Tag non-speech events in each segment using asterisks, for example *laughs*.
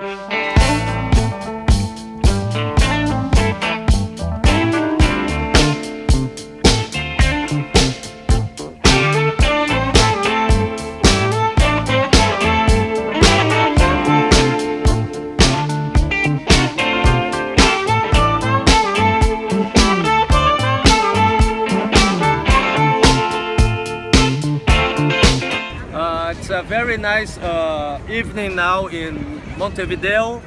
Uh, it's very nice uh, evening now in Montevideo.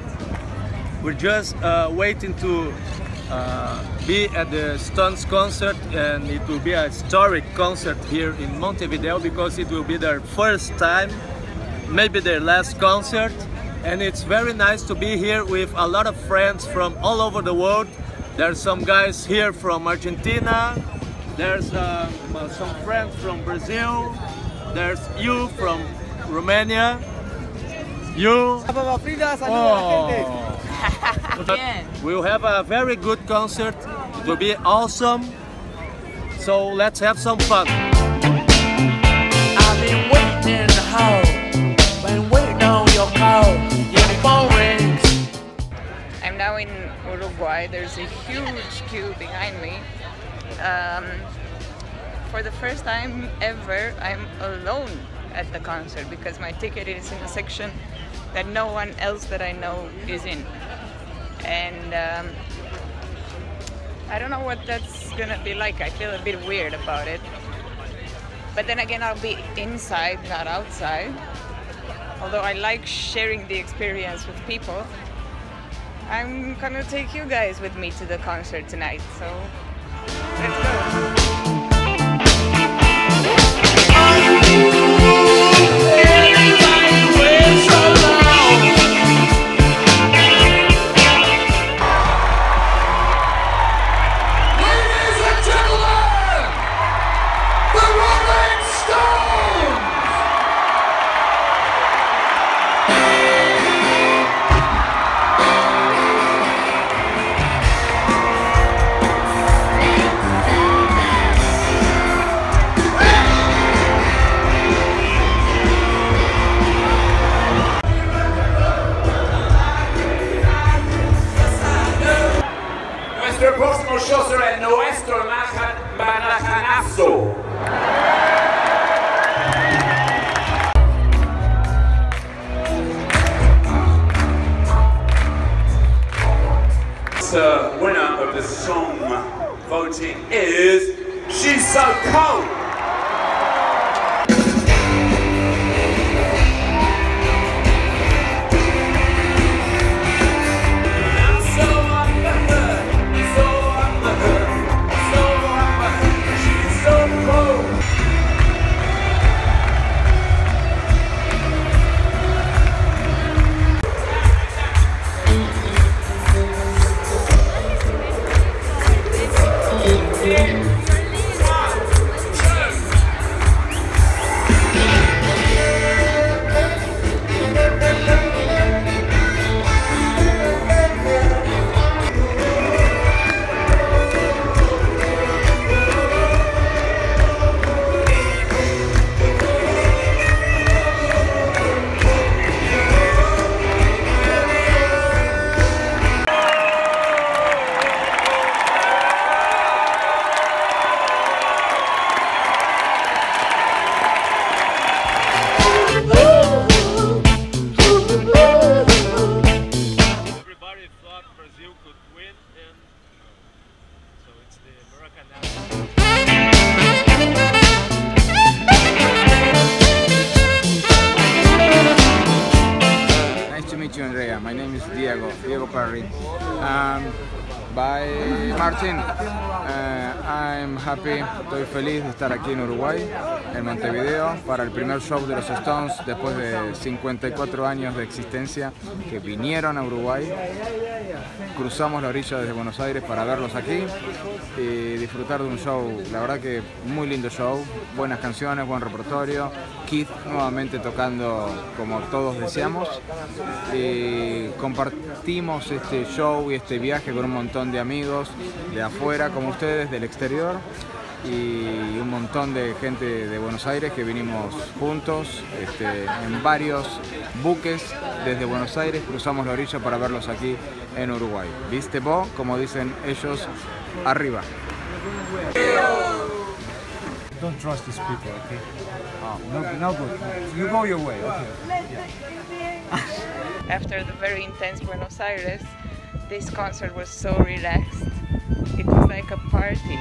We're just uh, waiting to uh, be at the Stones concert and it will be a historic concert here in Montevideo because it will be their first time, maybe their last concert. And it's very nice to be here with a lot of friends from all over the world. There's some guys here from Argentina, there's uh, some friends from Brazil, there's you from Romania. You. Oh. *laughs* We'll have a very good concert. It will be awesome. So let's have some fun. I've been waiting in the hall, been waiting on your call. Your phone rings. I'm now in Uruguay. There's a huge queue behind me. Um, for the first time ever, I'm alone at the concert because my ticket is in a section that no one else that I know is in. And um, I don't know what that's gonna be like. I feel a bit weird about it. But then again, I'll be inside, not outside. Although I like sharing the experience with people, I'm gonna take you guys with me to the concert tonight. So Nuestro próximo show será nuestro Maracanazo. The winner of the song voting is She's So Maracanã. Meet you, Andrea. My name is Diego, Diego Perry. Um, by Martin, uh, I'm happy, estoy feliz de estar aquí en Uruguay, en Montevideo, para el primer show de los Stones después de 54 años de existencia que vinieron a Uruguay. Cruzamos la orilla desde Buenos Aires para verlos aquí y disfrutar de un show, la verdad que muy lindo show, buenas canciones, buen repertorio, Keith nuevamente tocando como todos deseamos y compartimos este show y este viaje con un montón de amigos de afuera como ustedes, del exterior y un montón de gente de Buenos Aires que vinimos juntos este, en varios buques desde Buenos Aires, cruzamos la orilla para verlos aquí en Uruguay. ¿Viste vos? Como dicen ellos, arriba. Don't trust these people, okay? no, no good. You go your way, okay? after the very intense Buenos Aires, this concert was so relaxed. It was like a party.